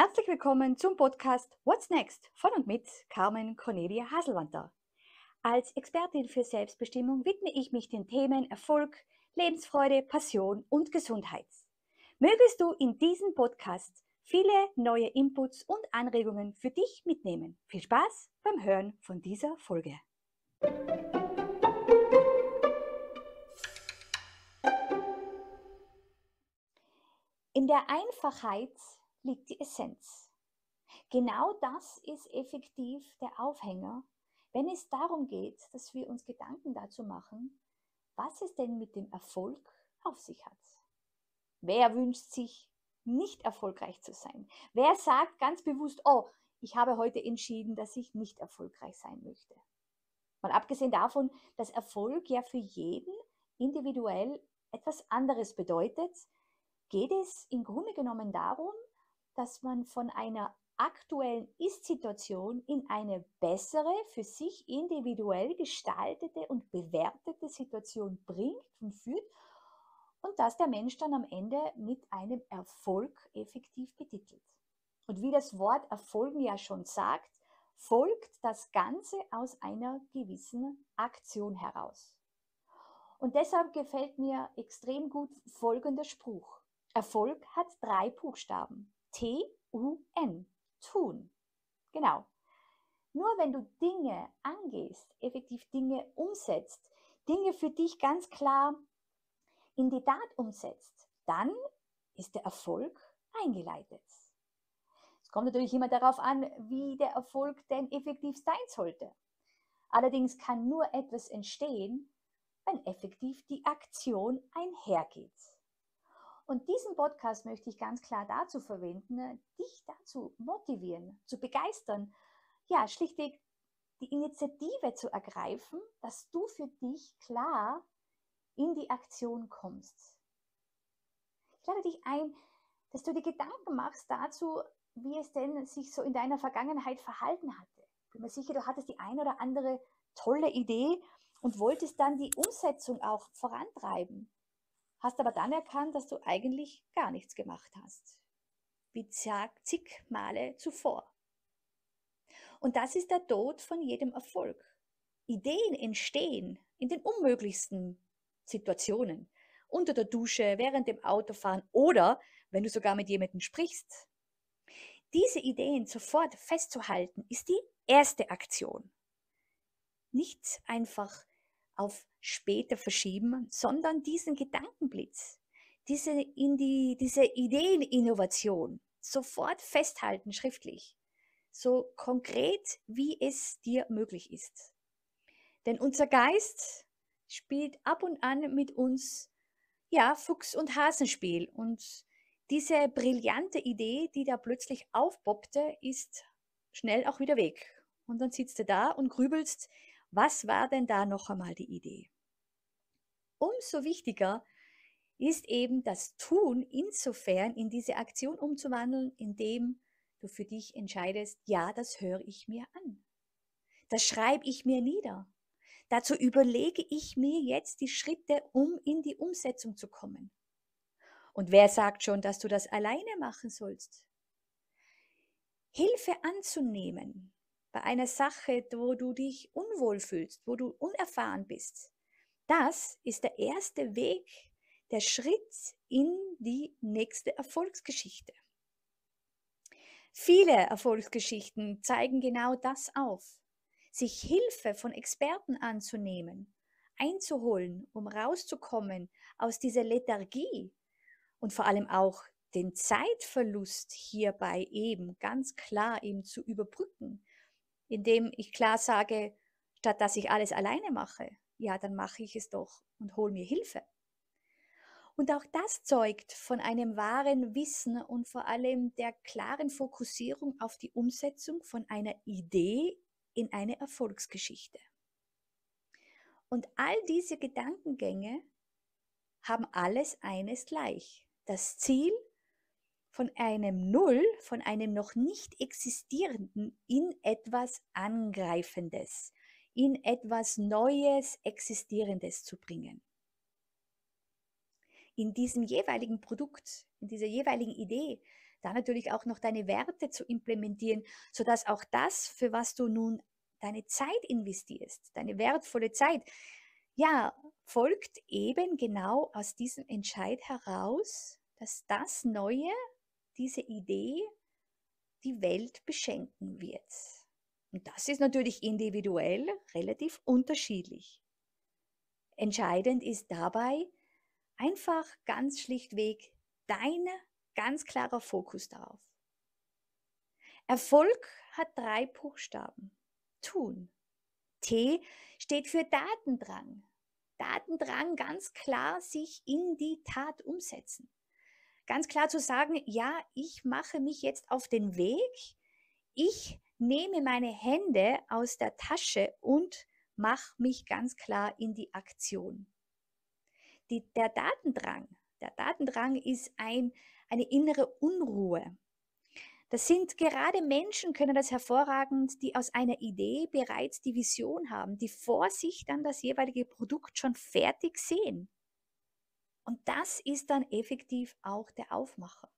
Herzlich willkommen zum Podcast What's Next von und mit Carmen Cornelia Haselwanter. Als Expertin für Selbstbestimmung widme ich mich den Themen Erfolg, Lebensfreude, Passion und Gesundheit. Mögest du in diesem Podcast viele neue Inputs und Anregungen für dich mitnehmen. Viel Spaß beim Hören von dieser Folge. In der Einfachheit liegt die Essenz. Genau das ist effektiv der Aufhänger, wenn es darum geht, dass wir uns Gedanken dazu machen, was es denn mit dem Erfolg auf sich hat. Wer wünscht sich nicht erfolgreich zu sein? Wer sagt ganz bewusst, oh, ich habe heute entschieden, dass ich nicht erfolgreich sein möchte? Mal abgesehen davon, dass Erfolg ja für jeden individuell etwas anderes bedeutet, geht es im Grunde genommen darum, dass man von einer aktuellen Ist-Situation in eine bessere, für sich individuell gestaltete und bewertete Situation bringt und führt und dass der Mensch dann am Ende mit einem Erfolg effektiv betitelt. Und wie das Wort Erfolgen ja schon sagt, folgt das Ganze aus einer gewissen Aktion heraus. Und deshalb gefällt mir extrem gut folgender Spruch. Erfolg hat drei Buchstaben. T-U-N. Tun. Genau. Nur wenn du Dinge angehst, effektiv Dinge umsetzt, Dinge für dich ganz klar in die Tat umsetzt, dann ist der Erfolg eingeleitet. Es kommt natürlich immer darauf an, wie der Erfolg denn effektiv sein sollte. Allerdings kann nur etwas entstehen, wenn effektiv die Aktion einhergeht. Und diesen Podcast möchte ich ganz klar dazu verwenden, dich dazu motivieren, zu begeistern, ja, schlichtweg die Initiative zu ergreifen, dass du für dich klar in die Aktion kommst. Ich lade dich ein, dass du dir Gedanken machst dazu, wie es denn sich so in deiner Vergangenheit verhalten hatte. Ich bin mir sicher, du hattest die eine oder andere tolle Idee und wolltest dann die Umsetzung auch vorantreiben. Hast aber dann erkannt, dass du eigentlich gar nichts gemacht hast. Wie zig Male zuvor. Und das ist der Tod von jedem Erfolg. Ideen entstehen in den unmöglichsten Situationen. Unter der Dusche, während dem Autofahren oder wenn du sogar mit jemandem sprichst. Diese Ideen sofort festzuhalten, ist die erste Aktion. Nicht einfach auf später verschieben, sondern diesen Gedankenblitz, diese, in die, diese Ideeninnovation sofort festhalten schriftlich, so konkret wie es dir möglich ist. Denn unser Geist spielt ab und an mit uns, ja, Fuchs- und Hasenspiel. Und diese brillante Idee, die da plötzlich aufpoppte, ist schnell auch wieder weg. Und dann sitzt du da und grübelst, was war denn da noch einmal die Idee? Umso wichtiger ist eben das Tun insofern in diese Aktion umzuwandeln, indem du für dich entscheidest, ja, das höre ich mir an. Das schreibe ich mir nieder. Dazu überlege ich mir jetzt die Schritte, um in die Umsetzung zu kommen. Und wer sagt schon, dass du das alleine machen sollst? Hilfe anzunehmen bei einer Sache, wo du dich unwohl fühlst, wo du unerfahren bist, das ist der erste Weg, der Schritt in die nächste Erfolgsgeschichte. Viele Erfolgsgeschichten zeigen genau das auf. Sich Hilfe von Experten anzunehmen, einzuholen, um rauszukommen aus dieser Lethargie und vor allem auch den Zeitverlust hierbei eben ganz klar eben zu überbrücken, indem ich klar sage, statt dass ich alles alleine mache, ja, dann mache ich es doch und hole mir Hilfe. Und auch das zeugt von einem wahren Wissen und vor allem der klaren Fokussierung auf die Umsetzung von einer Idee in eine Erfolgsgeschichte. Und all diese Gedankengänge haben alles eines gleich. Das Ziel von einem Null, von einem noch nicht existierenden in etwas Angreifendes, in etwas Neues, Existierendes zu bringen. In diesem jeweiligen Produkt, in dieser jeweiligen Idee da natürlich auch noch deine Werte zu implementieren, sodass auch das, für was du nun deine Zeit investierst, deine wertvolle Zeit, ja, folgt eben genau aus diesem Entscheid heraus, dass das Neue, diese Idee, die Welt beschenken wird. Und das ist natürlich individuell relativ unterschiedlich. Entscheidend ist dabei einfach ganz schlichtweg dein ganz klarer Fokus darauf. Erfolg hat drei Buchstaben. Tun. T steht für Datendrang. Datendrang ganz klar sich in die Tat umsetzen. Ganz klar zu sagen, ja, ich mache mich jetzt auf den Weg, ich nehme meine Hände aus der Tasche und mache mich ganz klar in die Aktion. Die, der Datendrang, der Datendrang ist ein, eine innere Unruhe. Das sind gerade Menschen, können das hervorragend, die aus einer Idee bereits die Vision haben, die vor sich dann das jeweilige Produkt schon fertig sehen. Und das ist dann effektiv auch der Aufmacher.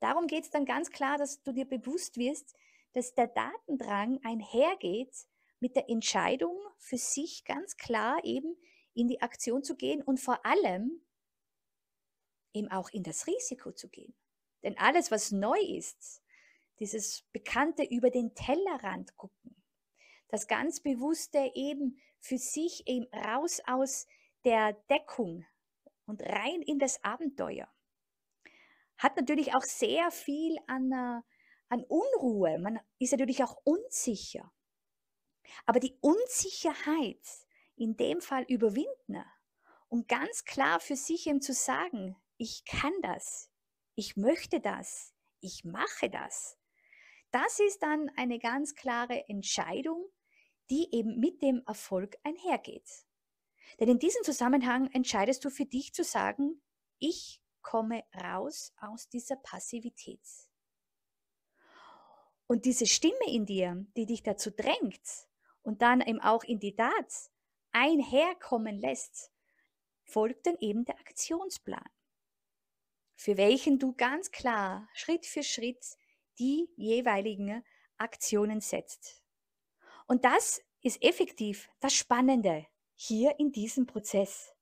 Darum geht es dann ganz klar, dass du dir bewusst wirst, dass der Datendrang einhergeht mit der Entscheidung für sich ganz klar eben in die Aktion zu gehen und vor allem eben auch in das Risiko zu gehen. Denn alles, was neu ist, dieses bekannte über den Tellerrand gucken, das ganz bewusste eben für sich eben raus aus der Deckung und rein in das Abenteuer, hat natürlich auch sehr viel an, äh, an Unruhe. Man ist natürlich auch unsicher. Aber die Unsicherheit in dem Fall überwinden und ganz klar für sich eben zu sagen, ich kann das, ich möchte das, ich mache das. Das ist dann eine ganz klare Entscheidung, die eben mit dem Erfolg einhergeht. Denn in diesem Zusammenhang entscheidest du für dich zu sagen, ich komme raus aus dieser Passivität. Und diese Stimme in dir, die dich dazu drängt und dann eben auch in die Tat einherkommen lässt, folgt dann eben der Aktionsplan für welchen du ganz klar Schritt für Schritt die jeweiligen Aktionen setzt. Und das ist effektiv das Spannende hier in diesem Prozess.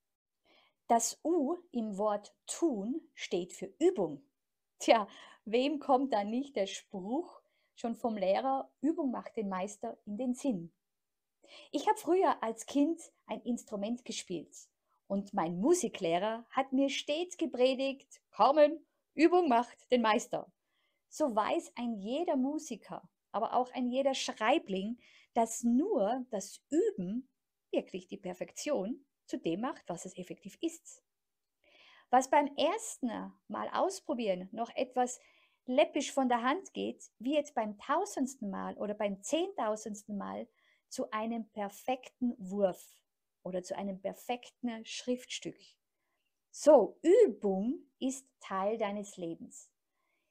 Das U im Wort tun steht für Übung. Tja, wem kommt da nicht der Spruch schon vom Lehrer, Übung macht den Meister in den Sinn? Ich habe früher als Kind ein Instrument gespielt und mein Musiklehrer hat mir stets gepredigt, Carmen, Übung macht den Meister. So weiß ein jeder Musiker, aber auch ein jeder Schreibling, dass nur das Üben wirklich die Perfektion zu dem macht, was es effektiv ist. Was beim ersten Mal ausprobieren noch etwas läppisch von der Hand geht, wird beim tausendsten Mal oder beim zehntausendsten Mal zu einem perfekten Wurf oder zu einem perfekten Schriftstück. So, Übung ist Teil deines Lebens.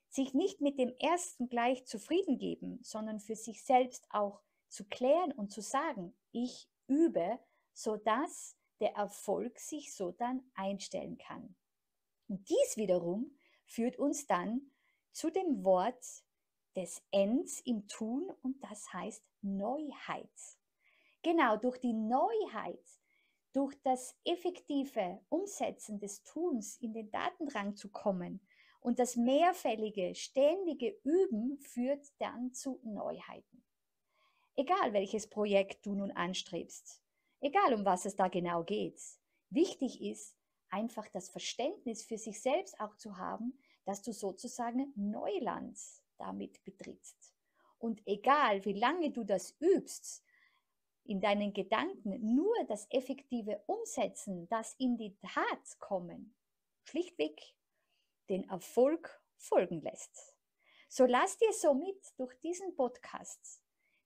Sich nicht mit dem ersten gleich zufrieden geben, sondern für sich selbst auch zu klären und zu sagen, ich übe, sodass der Erfolg sich so dann einstellen kann. Und dies wiederum führt uns dann zu dem Wort des Ends im Tun und das heißt Neuheit. Genau durch die Neuheit durch das effektive Umsetzen des Tuns in den Datendrang zu kommen und das mehrfällige, ständige Üben führt dann zu Neuheiten. Egal welches Projekt du nun anstrebst, egal um was es da genau geht, wichtig ist einfach das Verständnis für sich selbst auch zu haben, dass du sozusagen Neuland damit betrittst. Und egal wie lange du das übst, in deinen Gedanken nur das effektive Umsetzen, das in die Tat kommen, schlichtweg den Erfolg folgen lässt. So lass dir somit durch diesen Podcast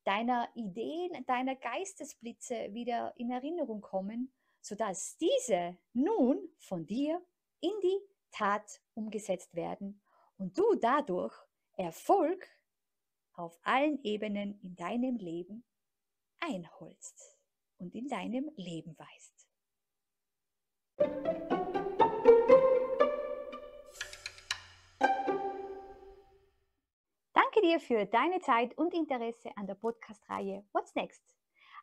deiner Ideen, deiner Geistesblitze wieder in Erinnerung kommen, sodass diese nun von dir in die Tat umgesetzt werden und du dadurch Erfolg auf allen Ebenen in deinem Leben einholst und in deinem Leben weißt. Dir für deine Zeit und Interesse an der Podcast-Reihe What's Next?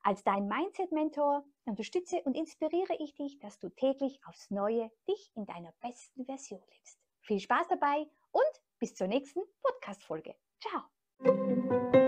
Als dein Mindset-Mentor unterstütze und inspiriere ich dich, dass du täglich aufs Neue dich in deiner besten Version lebst. Viel Spaß dabei und bis zur nächsten Podcast-Folge. Ciao!